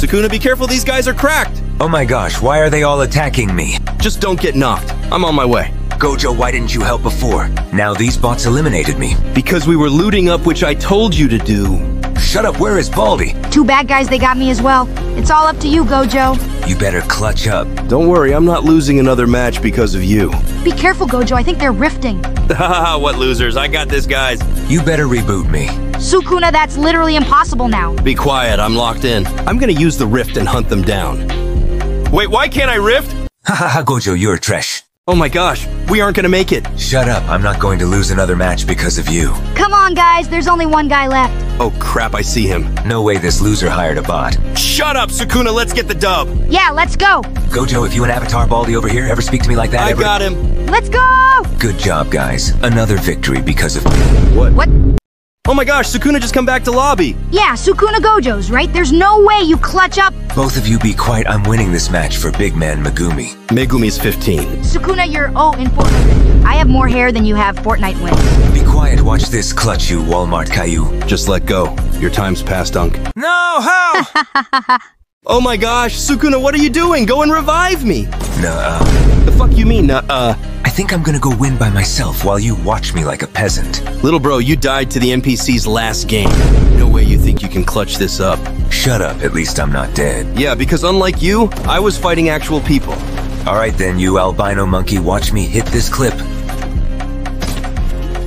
Sukuna, be careful, these guys are cracked. Oh my gosh, why are they all attacking me? Just don't get knocked. I'm on my way. Gojo, why didn't you help before? Now these bots eliminated me. Because we were looting up, which I told you to do. Shut up, where is Baldy? Two bad guys, they got me as well. It's all up to you, Gojo. You better clutch up. Don't worry, I'm not losing another match because of you. Be careful, Gojo. I think they're rifting. Haha, what losers. I got this, guys. You better reboot me. Sukuna, that's literally impossible now. Be quiet, I'm locked in. I'm gonna use the rift and hunt them down. Wait, why can't I rift? Hahaha, Gojo, you're trash. Oh my gosh, we aren't gonna make it. Shut up, I'm not going to lose another match because of you. Come on, guys. There's only one guy left. Oh crap, I see him. No way this loser hired a bot. Shut up, Sukuna, let's get the dub. Yeah, let's go. Gojo, if you and Avatar Baldy over here ever speak to me like that I ever- got him. Let's go. Good job, guys. Another victory because of me. What? What? Oh my gosh, Sukuna just come back to lobby. Yeah, Sukuna Gojo's, right? There's no way you clutch up. Both of you be quiet, I'm winning this match for Big Man Megumi. Megumi's 15. Sukuna, you're oh in Fortnite. I have more hair than you have Fortnite wins. Be quiet, watch this clutch you, Walmart Caillou. Just let go. Your time's past, Unk. No, how? Oh my gosh, Sukuna, what are you doing? Go and revive me. Nuh-uh. The fuck you mean, uh, I think I'm gonna go win by myself while you watch me like a peasant. Little bro, you died to the NPC's last game. No way you think you can clutch this up. Shut up, at least I'm not dead. Yeah, because unlike you, I was fighting actual people. Alright then, you albino monkey, watch me hit this clip.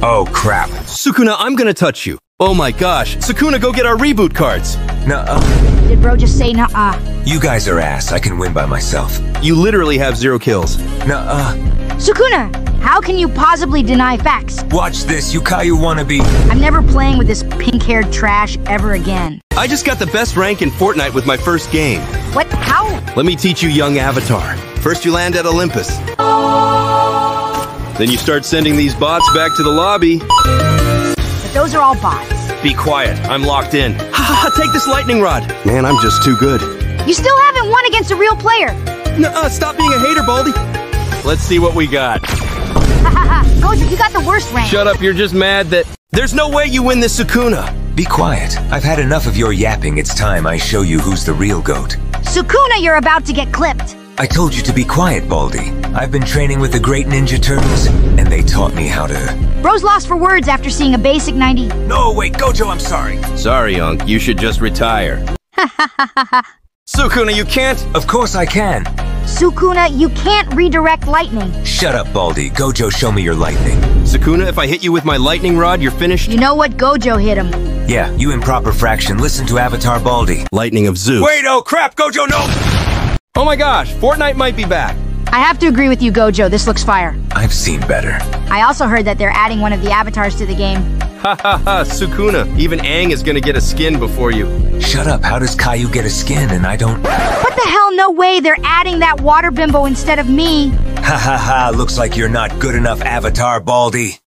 Oh crap. Sukuna, I'm gonna touch you. Oh my gosh, Sukuna, go get our reboot cards. Nuh-uh. Did bro just say nah? You guys are ass, I can win by myself. You literally have zero kills. Nuh-uh. Sukuna, how can you possibly deny facts? Watch this, you Caillou wannabe. I'm never playing with this pink-haired trash ever again. I just got the best rank in Fortnite with my first game. What? How? Let me teach you young Avatar. First you land at Olympus. Then you start sending these bots back to the lobby. But those are all bots. Be quiet, I'm locked in. Take this lightning rod. Man, I'm just too good. You still haven't won against a real player. Nuh-uh, stop being a hater, Baldy. Let's see what we got. Gojo, you got the worst rank. Shut up, you're just mad that... There's no way you win this Sukuna. Be quiet. I've had enough of your yapping. It's time I show you who's the real goat. Sukuna, you're about to get clipped. I told you to be quiet, Baldy. I've been training with the Great Ninja Turtles, and they taught me how to... Bro's lost for words after seeing a basic 90. No, wait, Gojo, I'm sorry. Sorry, Unk, you should just retire. Sukuna, you can't... Of course I can. Sukuna, you can't redirect lightning. Shut up, Baldy. Gojo, show me your lightning. Sukuna, if I hit you with my lightning rod, you're finished? You know what? Gojo hit him. Yeah, you improper fraction. Listen to Avatar Baldy. Lightning of Zeus. Wait, oh crap, Gojo, no! Oh my gosh, Fortnite might be back. I have to agree with you, Gojo. This looks fire. I've seen better. I also heard that they're adding one of the avatars to the game. Ha ha ha, Sukuna. Even Aang is gonna get a skin before you. Shut up, how does Caillou get a skin and I don't... What the hell? No way. They're adding that water bimbo instead of me. Ha ha ha, looks like you're not good enough, Avatar Baldy.